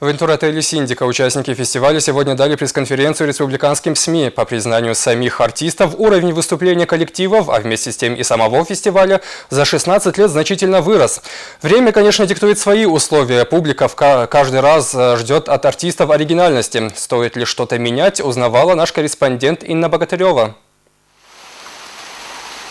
В Вентура-отеле «Синдика» участники фестиваля сегодня дали пресс-конференцию республиканским СМИ. По признанию самих артистов, уровень выступления коллективов, а вместе с тем и самого фестиваля, за 16 лет значительно вырос. Время, конечно, диктует свои условия. Публика каждый раз э, ждет от артистов оригинальности. Стоит ли что-то менять, узнавала наш корреспондент Инна Богатырева.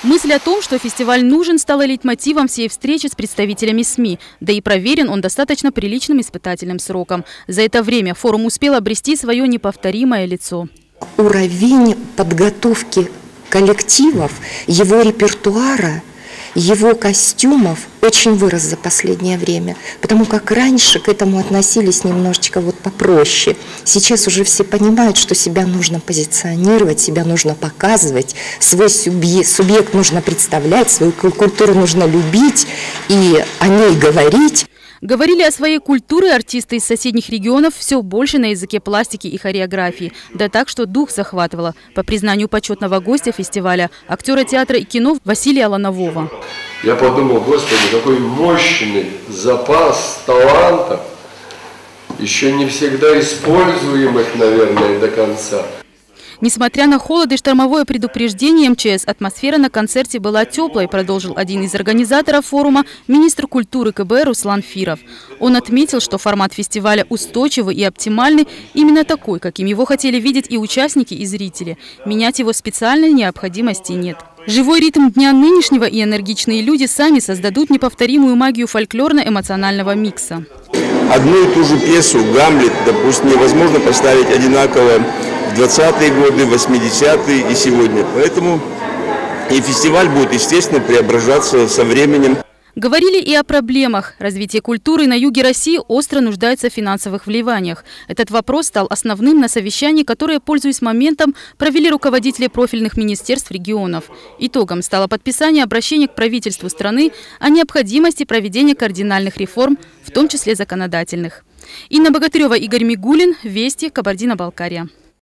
Мысль о том, что фестиваль нужен, стала лейтмотивом всей встречи с представителями СМИ. Да и проверен он достаточно приличным испытательным сроком. За это время форум успел обрести свое неповторимое лицо. Уровень подготовки коллективов, его репертуара – его костюмов очень вырос за последнее время, потому как раньше к этому относились немножечко вот попроще. Сейчас уже все понимают, что себя нужно позиционировать, себя нужно показывать, свой субъект, нужно представлять, свою культуру нужно любить и о ней говорить. Говорили о своей культуре артисты из соседних регионов все больше на языке пластики и хореографии. Да так, что дух захватывало. По признанию почетного гостя фестиваля, актера театра и кино Василия Ланового. Я подумал, господи, какой мощный запас талантов, еще не всегда используемых, наверное, до конца. Несмотря на холод и штормовое предупреждение МЧС, атмосфера на концерте была теплой, продолжил один из организаторов форума, министр культуры КБ Руслан Фиров. Он отметил, что формат фестиваля устойчивый и оптимальный, именно такой, каким его хотели видеть и участники, и зрители. Менять его специальной необходимости нет. Живой ритм дня нынешнего и энергичные люди сами создадут неповторимую магию фольклорно-эмоционального микса. Одну и ту же пьесу «Гамлет», допустим, невозможно поставить одинаково в 20-е годы, 80-е и сегодня. Поэтому и фестиваль будет, естественно, преображаться со временем. Говорили и о проблемах. Развитие культуры на юге России остро нуждается в финансовых вливаниях. Этот вопрос стал основным на совещании, которое, пользуясь моментом, провели руководители профильных министерств регионов. Итогом стало подписание обращения к правительству страны о необходимости проведения кардинальных реформ, в том числе законодательных. Инна Богатырева, Игорь Мигулин, Вести, Кабардино-Балкария.